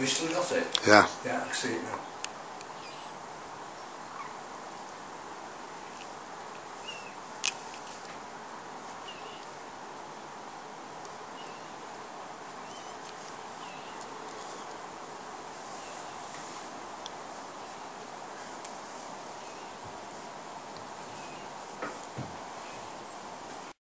Have you still got it? Yeah. Yeah, I can see it now.